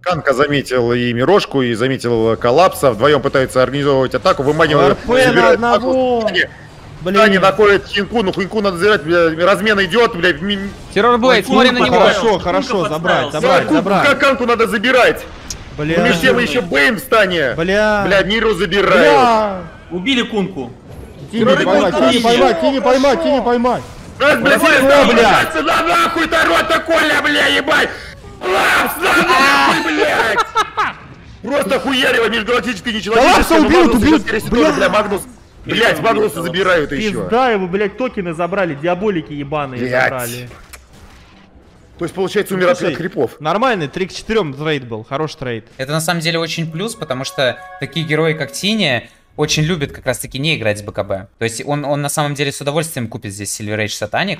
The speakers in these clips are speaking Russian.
Канка заметил и Мирошку, и заметил Коллапса. Вдвоем пытаются организовывать атаку, выманивают. РП на одного! Блин. находит Хинку, ну Хинку надо забирать, бля, размен идет, блядь. ми- Террорблейд, смотри на него. Хорошо, хорошо, забрать, забрать, Канку- забрать. Канку надо забирать. Ну, Бля, между тем еще Бэйм встане. бля, Бля, Миру забирают. бля. Убили кунку. Тини поймать, тини поймать, тини поймать, тини поймать. Раз, блядь, Давай, здесь давай, там, блядь. Сюда нахуй, Тарота, Коля, бля, ебать! Лапс, на нахуй, блядь! Просто хуярево межгалактическое нечеловеческое. Да убьют, убьют, бля. бля, Магнус. Блядь, Магнуса забирают еще. Пизда его, блядь, токены забрали, диаболики ебаные забрали. То есть, получается, умер от крипов. Нормальный, 3 к 4 trade был, хороший trade. Это на самом деле очень плюс, потому что такие герои, как Тини, очень любят как раз-таки не играть с BKB. То есть он, он на самом деле с удовольствием купит здесь Silver Edge, Satanic.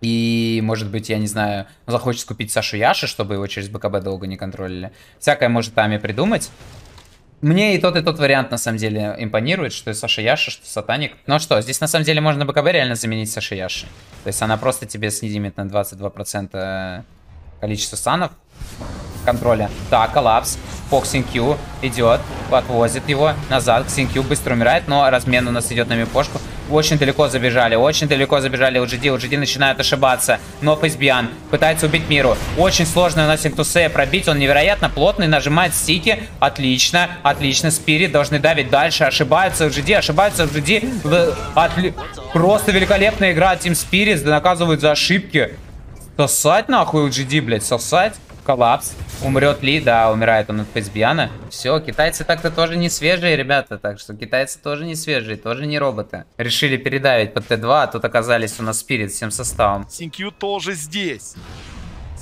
И, может быть, я не знаю, захочет купить Сашу Яши, чтобы его через БКБ долго не контролили. Всякое может Ами придумать. Мне и тот, и тот вариант, на самом деле, импонирует, что и Саша Яши, что Сатаник. Ну что, здесь, на самом деле, можно БКБ реально заменить Саши Яши. То есть она просто тебе снизимит на 22% количество санов контроля. Так, коллапс. Фокс Синкью идет, отвозит его назад. Синкью быстро умирает, но размен у нас идет на мипошку. Очень далеко забежали, очень далеко забежали LGD. LGD начинают ошибаться. Но Фейсбиан пытается убить Миру. Очень сложно у нас Интусея пробить. Он невероятно плотный, нажимает стики. Отлично, отлично. Спирит должны давить дальше. Ошибаются LGD, ошибаются LGD. Отли- Просто великолепная игра Team Spirits. Наказывают за ошибки. Сосать нахуй LGD, блядь, сосать. Коллапс. Умрет Ли, да, умирает он от Фейсбиана. Все, китайцы так-то тоже не свежие, ребята. Так что китайцы тоже не свежие, тоже не роботы. Решили передавить под Т2, а тут оказались у нас Спирит всем составом. Синкью тоже здесь.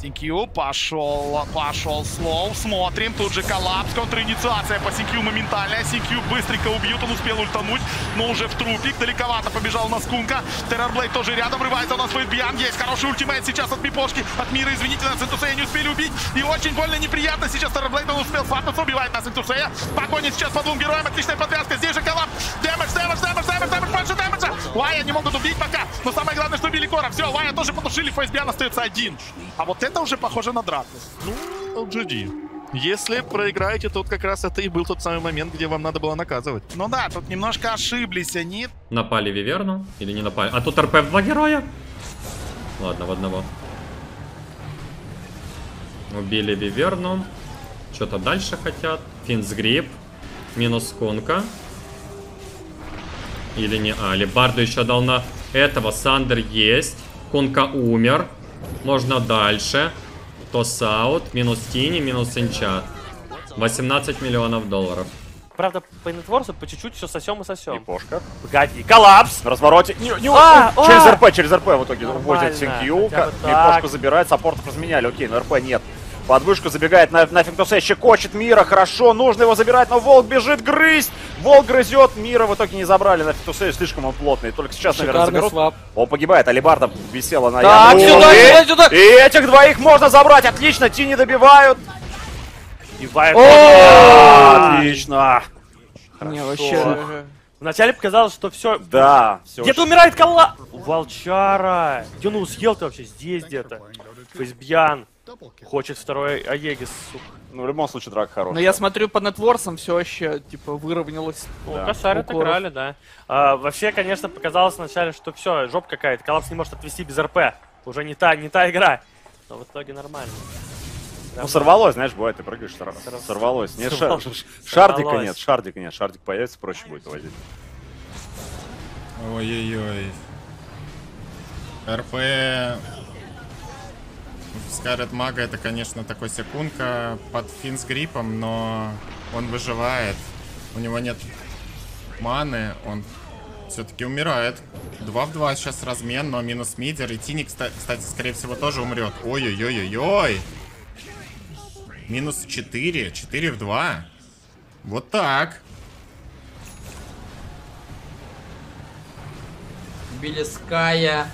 XinQ пошел, пошел slow. Смотрим, тут же коллапс, контринициация по XinQ моментальная. XinQ быстренько убьют, он успел ультануть, но уже в трупик. Далековато побежал у нас Кунка. Террорблейд тоже рядом, врывается у нас Фейтбиан. Есть хороший ultimate сейчас от Мипошки, от Мира, извините, Насингтусея не успели убить. И очень больно неприятно сейчас Террорблейд, он успел фатнуться, убивает Насингтусея. Погоня сейчас по двум героям, отличная подвязка. Здесь же коллапс. Damage, damage, damage, damage, damage, больше дэмэджа. Вая не могут убить пока, но самое главное, что убили Кора. Все, Вая тоже потушили, Фейтбиан остается один. А вот это уже похоже на драку. Ну, LGD. Если проиграете, тут как раз это и был тот самый момент, где вам надо было наказывать. Ну да, тут немножко ошиблись они. Напали Виверну? Или не напали? А тут РП в два героя? Ладно, в одного. Убили Виверну. Что-то дальше хотят. Финсгрип. Минус Конка. Или не... А, Лебарду еще дал на этого. Сандер есть. Конка умер. Можно дальше. Тосаут. Минус Тини, минус Инчат. 18 миллионов долларов. Правда, по инетворсу по чуть-чуть все сосем и сосем. Пошка. Погоди, коллапс! В развороте. Не, не, А, ну, через а! РП, через РП в итоге Нормально, увозят Синкью. так. забирает, саппортов разменяли. Окей, но РП нет. Под вышку забегает на, на Финтусе, щекочет Мира, хорошо, нужно его забирать, но Волк бежит грызть. Волк грызет, Мира в итоге не забрали на Финтусе, слишком он плотный. Только сейчас, наверное, Шикарный заберут. свап. Он погибает, Алибарда висела на Так, Яну. сюда, И- сюда, сюда! И этих двоих можно забрать, отлично, Тини добивают. И О, Отлично. Не, вообще. Вначале показалось, что все. Да, все. Где-то умирает колла... Волчара! Где он его съел ты вообще? Здесь где-то. Фейсбьян. Хочет второй Аегис, сука. Ну, в любом случае, драка Но хорошая. я смотрю по нетворсам все вообще типа выровнялось. Ну, Да. косарь отыграли, да. А, вообще, конечно, показалось вначале, что все, жопа какая-то. Коллапс не может отвести без РП. Уже не та, не та игра. Но в итоге нормально. Ну, сорвалось, знаешь, бывает, ты прыгаешь, сор- сорвалось. Нет, шар- Сорвалось. шардика Сорвалось. нет, шардика нет. Шардик появится, проще будет возить. Ой-ой-ой. РП... Скарет Мага это, конечно, такой секундка под фин с гриппом, но он выживает. У него нет маны, он все-таки умирает. 2 в 2 сейчас размен, но минус мидер. И Тини, кста- кстати, скорее всего, тоже умрет. Ой-ой-ой-ой-ой. Минус 4. 4 в 2. Вот так. Убили Ская.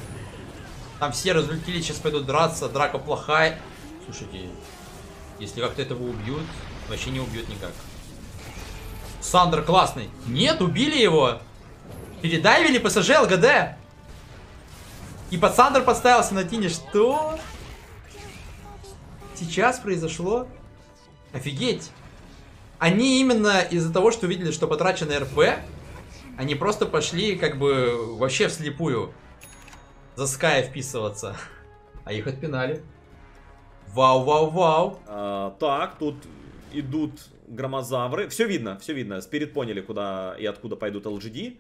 Там все разлетелись, сейчас пойдут драться. Драка плохая. Слушайте, если как-то этого убьют, вообще не убьют никак. Сандер классный. Нет, убили его. Передавили ПСЖ ЛГД. И под Сандер подставился на Тине. Что? Сейчас произошло? Офигеть! Они именно из-за того, что увидели, что потрачено РП, они просто пошли как бы вообще вслепую за Ская вписываться. А их отпинали. Вау, вау, вау. А, так, тут идут громозавры. Все видно, все видно. Спирит поняли, куда и откуда пойдут LGD.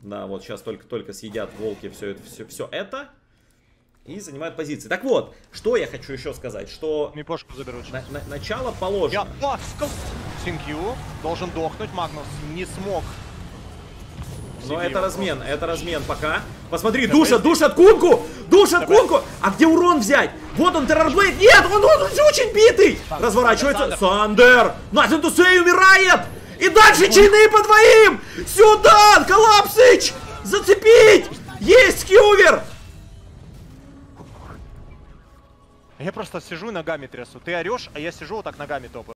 Да, вот сейчас только-только съедят волки все это, все, все это. И занимают позиции. Так вот, что я хочу еще сказать, что... Мипошку заберут. На- на- начало положено. Я... Синкью должен дохнуть, Магнус не смог. Но Себе это размен, это размен пока. Посмотри, душат, душат кунку! Душат кунку! А где урон взять? Вот он, террорблейд! Нет, он, он, уже очень битый! Разворачивается. Сандер! Назин Тусей умирает! И дальше чайные по двоим! Сюда! Коллапсыч! Зацепить! Есть скьювер! Я просто сижу и ногами трясу. Ты орешь, а я сижу вот так ногами топаю.